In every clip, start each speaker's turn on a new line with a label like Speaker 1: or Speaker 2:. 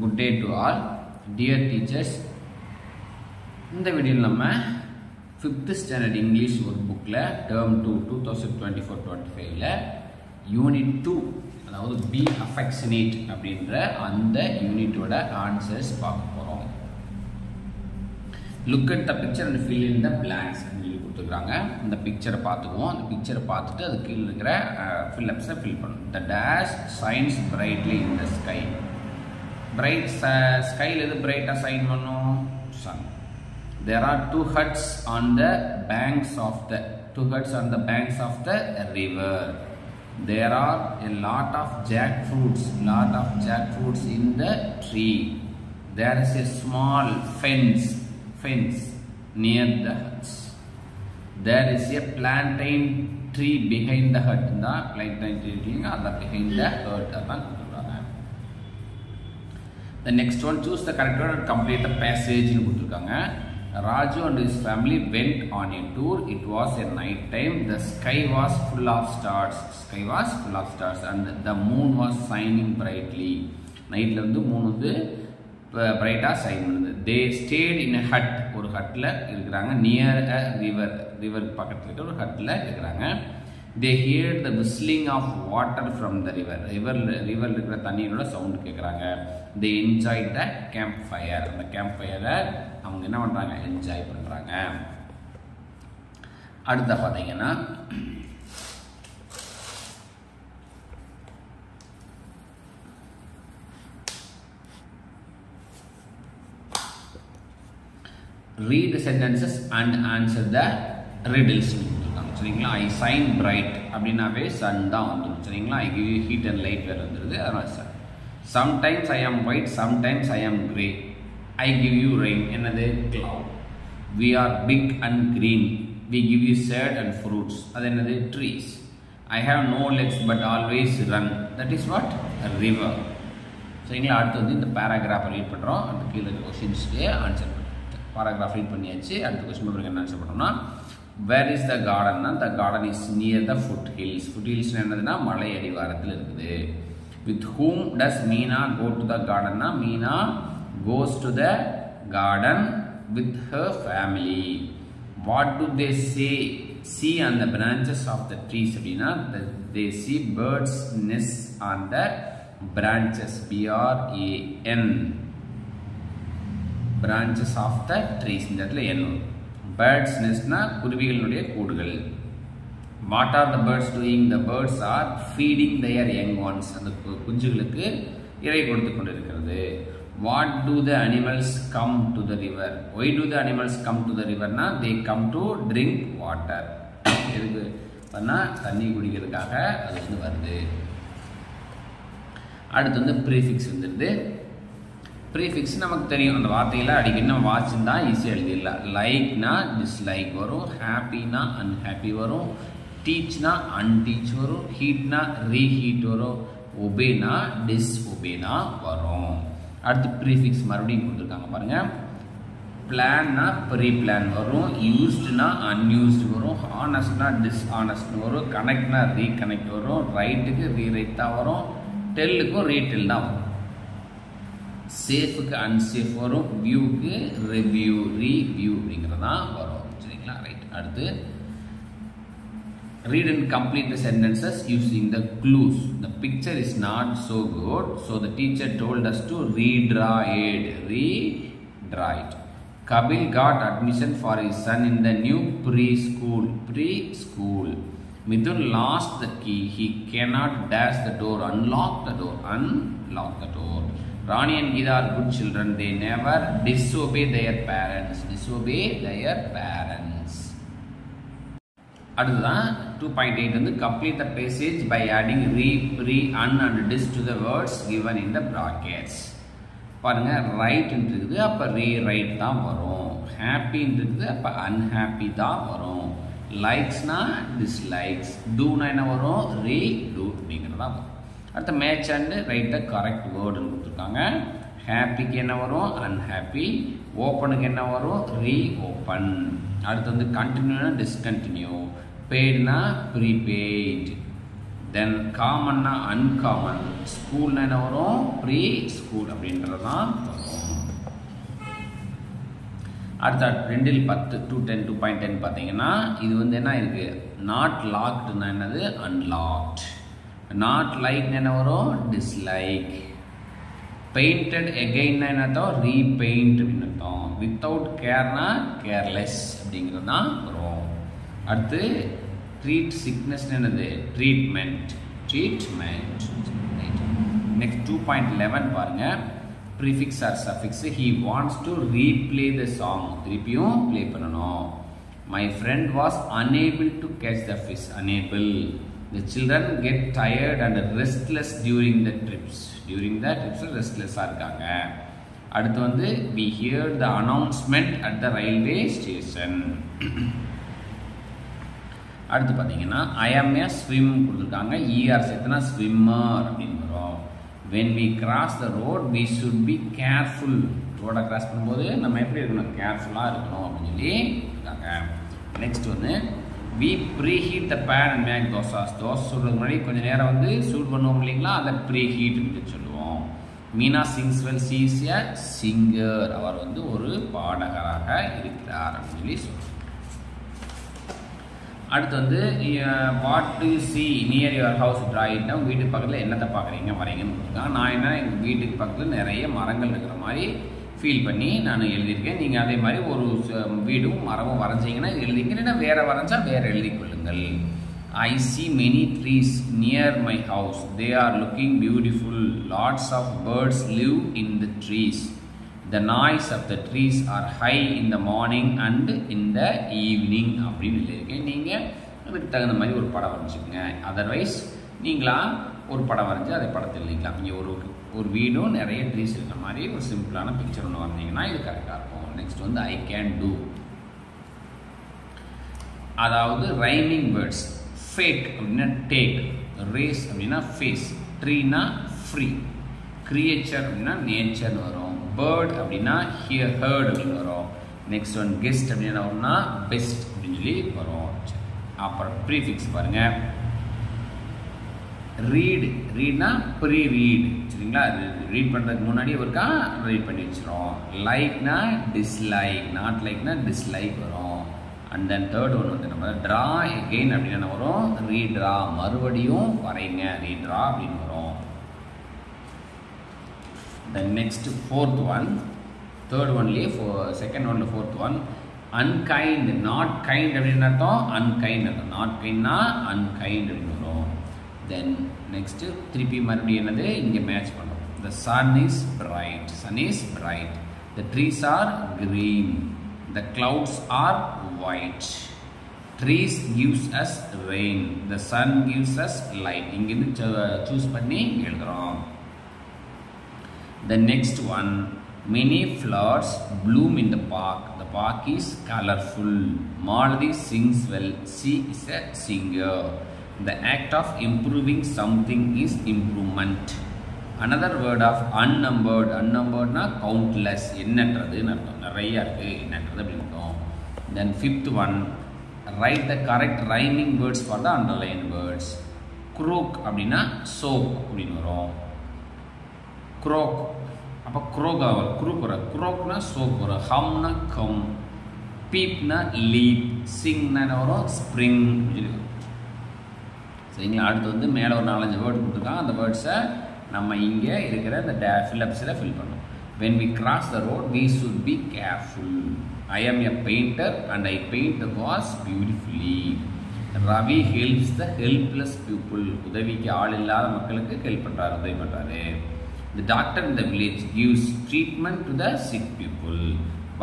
Speaker 1: Good day to all dear teachers இந்த வீடியோவில் நம்ம ஃபிஃப்த்து ஸ்டாண்டர்ட் இங்கிலீஷ் ஒரு புக்கில் term two two thousand twenty four twenty ஃபைவ்ல யூனிட் டூ அதாவது பி அஃபெக்ஷனேட் அப்படின்ற அந்த யூனிட்டோட ஆன்சர்ஸ் பார்க்க போகிறோம் look at the picture and fill in the blanks அப்படின்னு சொல்லி கொடுத்துருக்காங்க. இந்த பிக்சரை பார்த்துக்குவோம். அந்த பிக்சரை பார்த்துட்டு அது கீழே இருக்கிற ஃபில்லப்ஸை ஃபில் பண்ணணும். The dash shines brightly in the sky bright ஸ்கைல எது பிரைட்டாக சைன் பண்ணும் sun there are two huts on the banks of the two huts on the banks of the river there are a lot of jack fruits lot of jack fruits in the tree there is a small fence fence near the huts there is a plantain tree behind the hut தான் plantain tree அதை behind the hurt அதான் the next one choose the correct one complete the பேசேஜ்னு கொடுத்துருக்காங்க Raju and his family went on an tour it was a night time the sky was full of stars sky was full of stars and the moon was shining brightly நைட்டில் வந்து மூணு வந்து பிரைட்டாக sign பண்ணுது தே state இன் அ hut ஒரு ஹட்டில் இருக்கிறாங்க near அ river river பக்கத்தில் இருக்கிற ஒரு ஹட்டில் இருக்கிறாங்க they hear the whistling of water from the river river ரிவரில் இருக்கிற தண்ணியோட சவுண்ட் கேட்குறாங்க they enjoy the camp fire அந்த கேம்ப் ஃபயரை அவங்க என்ன பண்ணுறாங்க என்ஜாய் பண்ணுறாங்க அடுத்த பார்த்தீங்கன்னா read sentences and answer the riddles கொடுத்துருக்காங்க. சரிங்களா? ஐ சைன் பிரைட் அப்படின்னாவே சன் தான் வந்துடும். சரிங்களா? I give heat and light வேறு வந்துடுது அதனால் சன் சம்டைம்ஸ் ஐ ஆம் white sometimes I am grey I give you rain என்னது? Cloud we are big and green we give you shade and fruits அது என்னது? Trees I have no legs but always run that is what river சரிங்களா அடுத்து வந்து இந்த பேராகிராஃபை read பண்ணுறோம் அந்த கீழே இருக்க கொஷின்ஸ்க்கு ஆன்சர் பண்ணுறோம் பேராகிராஃப் ரீட் பண்ணியாச்சு. அடுத்த கொஸ்டின் பேப்பருக்கு என்ன ஆன்சர் பண்ணோம்னா where is the கார்டன்னா the garden is near the foot hills foot hills என்னதுன்னா மலை அடிவாரத்தில் இருக்குது. With whom does Meena go to the கார்டன்னா Meena goes to the garden with her family what do they see see on the branches of the trees அப்படின்னா they see birds nests on the branches B R A N branches of the trees இந்த இடத்துல என் birds நெஸ்ட்னா குருவிகளுடைய கூடுகள் what are the birds doing the birds are feeding their young ones அந்த குஞ்சுகளுக்கு இறை கொடுத்து கொண்டிருக்கிறது. What do the animals come to the river why do the animals come to the ரிவர்னா they come to drink water எதுக்கு? பண்ணால் தண்ணி குடிக்கிறதுக்காக அது வந்து வருது. அடுத்து வந்து ப்ரீஃபிக்ஸ் வந்துடுது. ப்ரீஃபிக்ஸ் நமக்கு தெரியும். அந்த வார்த்தையில் அடிக்கடி நம்ம தான் ஈஸியாக எழுதிடலாம். லைக்னா டிஸ்லைக் வரும். ஹாப்பினா அன்ஹாப்பி வரும். டீச்னா அன்டீச் வரும் ஹீட்னா ரீஹீட் வரும் ஒபேனா டிஸ் ஒபேனா வரும் அடுத்து ப்ரீஃபிக்ஸ் மறுபடியும் கொடுத்துருக்காங்க பாருங்கள் பிளான்னா ப்ரீ பிளான் வரும். யூஸ்டுனா அன்யூஸ்டு வரும். ஹானஸ்ட்னா டிஸ்ஹானஸ்ட்னு வரும். கனெக்ட்னா ரீகனெக்ட் வரும். ரைட்டுக்கு ரீரைட் தான் வரும். டெல்லுக்கும் ரீடெல் தான் வரும். சேஃபுக்கு அன்சேஃப் வரும். வியூக்கு ரிவ்யூ ரீவியூ அப்படிங்கிறது தான் வரும். சரிங்களா? ரைட் அடுத்து read and complete the sentences using the clues. The picture is not so good so the teacher told us to redraw it. Redraw it. Kabil got admission for his son in the new preschool. Preschool. Mithun lost the key. He cannot dash the door. Unlock the door. Unlock the door. Rani and gita are good children. They never disobey their parents. Disobey their parents. அடுத்துதான் two point eight வந்து complete the passage by adding re pre un and dis to the words given in the brackets பாருங்கள் right இருக்குது அப்போ ரீ right தான் வரும். ஹாப்பின்னு இருக்குது அப்போ unhappy தான் வரும். லைக்ஸ்னா டிஸ்லைக்ஸ் டூனா என்ன வரும்? ரீ டூ அப்படிங்கிறது தான் வரும். அடுத்த match and write the correct வேர்டுன்னு கொடுத்துருக்காங்க. ஹாப்பிக்கு என்ன வரும்? அன்ஹாப்பி ஓப்பனுக்கு என்ன வரும்? ரீ ஓப்பன் அடுத்து வந்து கண்டினியூனா டிஸ்கண்டினியூ பெய்டுனா ப்ரீபெய்ட் தென் காமன்னா அன்காமன் ஸ்கூல்னா என்ன வரும்? ப்ரீ ஸ்கூல் அப்படின்றது தான் வரும். அடுத்த ரெண்டில் பத்து two ten two point ten பார்த்தீங்கன்னா இது வந்து என்ன இருக்கு நாட் லாக்டுனா என்னது? அன்லாக்ட் நாட் லைக் என்ன வரும்? டிஸ்லைக் பெயிண்டட் எகெயின் என்ன அர்த்தம் ரீபெயிண்ட் அப்படின்னு அர்த்தம் வித்தவுட் கேர்னா கேர்லெஸ் அப்படிங்கிறது தான் வரும் அடுத்து ட்ரீட் சிக்னஸ் என்னது? Treatment treatment next two point eleven பாருங்க. Prefix or suffix he wants to replay the song திருப்பியும் ப்ளே பண்ணணும். My friend was unable to catch the fish unable the children get tired and restless during the trips during the its ரெஸ்ட்லெஸ்ஸாக இருக்காங்க. அடுத்து வந்து we hear the announcement at the railway station அடுத்து பார்த்தீங்கன்னா I M A swim கொடுத்துருக்காங்க. E R சேர்த்துனா swimmer அப்படின்னு வரும் when we cross the road we should be careful ரோடை கிராஸ் பண்ணும்போது நம்ம எப்படி இருக்கணும்? கேர்ஃபுல்லாக இருக்கணும் அப்படின்னு சொல்லி இருக்காங்க நெக்ஸ்ட் வந்து we pre heat the pan and make dosas dosa சுடுறதுக்கு முன்னாடி கொஞ்சம் நேரம் வந்து சூட் பண்ணுவோம் இல்லைங்களா? அதை ப்ரீ ஹீட் சொல்லுவோம். Meena sings well she's a singer. அவர் வந்து ஒரு பாடகராக இருக்கிறார் அப்படின்னு சொல்லி சொல்லுவோம் அடுத்து வந்து what do see near your house ட்ராயிட்னா உங்கள் வீட்டுக்கு பக்கத்தில் என்னத்தை பார்க்குறீங்க வரீங்கன்னு கொடுத்துருக்காங்க. நான் என்ன எங்கள் வீட்டுக்கு பக்கத்தில் நிறைய மரங்கள் இருக்கிற மாதிரி ஃபீல் பண்ணி நான் எழுதியிருக்கேன். நீங்கள் அதே மாதிரி ஒரு வீடும் மரமும் வரைஞ்சிங்கன்னா எழுதிங்க இல்லைன்னா வேறு வரைஞ்சா வேறு எழுதி கொள்ளுங்கள். I see many trees near my house they are looking beautiful lots of birds live in the trees the noise of the trees are high in the morning and in the evening அப்படின்னு எழுதியிருக்கேன். நீங்கள் அதுக்கு தகுந்த மாதிரி ஒரு படம் வரைஞ்சிக்கோங்க. Otherwise நீங்களா ஒரு படம் வரைஞ்சி அதை படத்தை எழுதிக்கலாம். இங்கே ஒரு ஒரு வீடும் நிறைய ட்ரீஸ் இருக்கிற மாதிரி ஒரு சிம்பிளான பிக்சர் ஒன்று வந்தீங்கன்னா இது கரெக்டாக இருக்கும். நெக்ஸ்ட் வந்து ஐ கேன் டூ அதாவது ரைமிங் வேர்ட்ஸ் ஃபேக் அப்படின்னா டேக் ரேஸ் அப்படின்னா ஃபேஸ் ட்ரீனா ஃப்ரீ கிரியேச்சர் அப்படின்னா நேச்சர்னு வரும். பேர்ட் அப்படின்னா ஹியர் ஹேர்ட் அப்படின்னு வரும். நெக்ஸ்ட் ஒன் கெஸ்ட் அப்படின்னா வரும்னா பெஸ்ட் அப்படின்னு சொல்லி வரும். அப்புறம் ப்ரீஃபிக்ஸ் பாருங்கள் ரீடு ரீட்னா ப்ரீ ரீட் சரிங்களா ரீட் பண்ணுறதுக்கு முன்னாடி ஒருக்கா ரீட் பண்ணி வச்சிரும் லைக்னா டிஸ்லைக் நாட் லைக்னா டிஸ்லைக் வரும். அண்ட் தென் தேர்ட் ஒன் வந்து நம்ம ட்ரா எகெயின் அப்படின்னு என்ன வரும்? ரீட்ரா மறுபடியும் வரைங்க. ரீட்ரா அப்படின்னு வரும். Then next fourth one third ஒன்லேயே ஃபோ செகண்ட் ஒன்ல fourth one unkind not kind அப்படின்னு அர்த்தம்? அன்கைண்ட் அர்த்தம். நாட் கைண்ட்னா அன்கைண்ட் அப்படின்னு வரும். Then next திருப்பி மறுபடியும் என்னது இங்க மேட்ச் பண்ணும் the sun is bright sun is bright the trees are green the clouds are white trees gives us rain the sun gives us light இங்கிருந்து சூஸ் பண்ணி எழுதுறோம் The next one, many flowers bloom in the park. The park is colorful. Maladi sings well. She is a singer. The act of improving something is improvement. Another word of unnumbered. Unnumberedனா countless. எண்ணற்றதுன்னு அர்த்தம் நிறைய இருக்குது எண்ணற்றது அப்படின்னு அர்த்தம் then fifth one right the correct rhyming words for the underline words croak அப்படின்னா soap அப்படின்னு வரும். குரோக் அப்போ குரோக் வரும். குரூக் வரும். குரோக்னா சோப் வரும். ஹம்னா கம் பீப்னா லீப் சிங்னா என்ன வரும்? ஸ்ப்ரிங் சரிங்களா அடுத்து வந்து மேலே ஒரு நாலஞ்சு வேர்டு கொடுத்துருக்கான். அந்த வேர்ட்ஸை நம்ம இங்கே இருக்கிற இந்த டே ஃபில்லப்ஸில் ஃபில் பண்ணணும். When we cross the road we should be careful I am a painter and I paint the vase beautifully Ravi helps the helpless people உதவிக்கு ஆள் இல்லாத மக்களுக்கு ஹெல்ப் பண்ணுறாரு உதவி பண்ணுறாரு the doctor in the village gives treatment to the sick people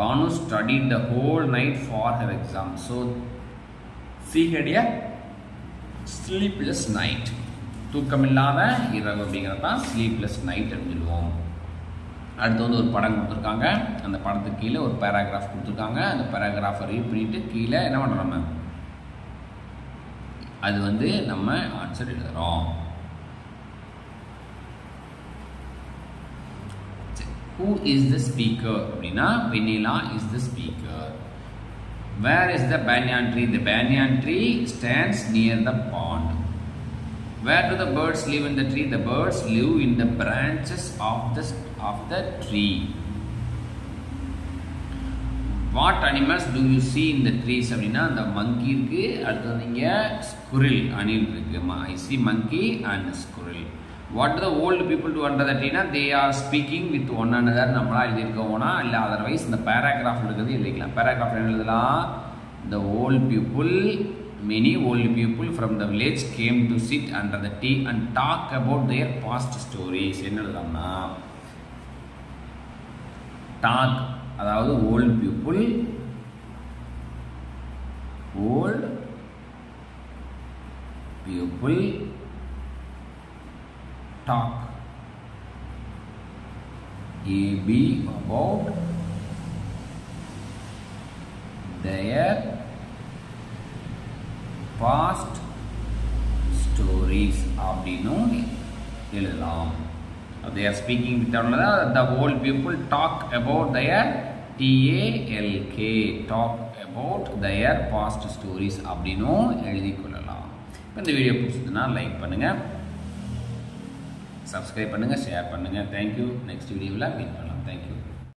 Speaker 1: Bhanu study the whole night for her exam so she sleepless night தூக்கம் இல்லாத தூக்கமில்லாத இரவு அப்படிங்கிறது தான் ஸ்லீப்லெஸ் நைட் அப்படின்னு சொல்லுவோம். அடுத்து வந்து ஒரு படம் கொடுத்துருக்காங்க. அந்த படத்துக்கு கீழே ஒரு பேராகிராஃப் கொடுத்துருக்காங்க. அந்த பேராகிராஃபை ரீட் பண்ணிவிட்டு கீழே என்ன பண்ணுறோம் நம்ம? அது வந்து நம்ம ஆன்சர் எழுதுகிறோம் ஹூ இஸ் த ஸ்பீக்கர் அப்படின்னா Vennila is the speaker where is the banyan tree the banyan tree stands near the pond Where do the birds live in the tree? The birds live in the branches of the of the tree. What animals do you see இந்த trees அப்படின்னா அந்த monkey இருக்கு அடுத்தது இங்கே squirrel அணில் இருக்கு I see monkey and squirrel what the old people do under தட்டினா they are speaking with one under நம்மளா எழுதியிருக்கோம்னா இல்லை அதர்வைஸ் இந்த பேராகிராஃப் இருக்கிறது எழுதிக்கலாம். பேராகிராஃப் என்ன எழுதலாம் the old people many old people from the village came to sit under the tree and talk about their past stories என்ன எழுதலாம்னா டாக் அதாவது old people old people talk AB about their past stories அப்படின்னும் எழுதலாம் they are speaking with the old people talk about their TALK talk about their past stories அப்படின்னும் எழுதி கொள்ளலாம் இந்த video பிடிச்சதுன்னா லைக் பண்ணுங்கள் சப்ஸ்கிரைப் பண்ணுங்கள் ஷேர் பண்ணுங்கள் தேங்க்யூ நெக்ஸ்ட் வீடியோவில் மீட் பண்ணுங்கள்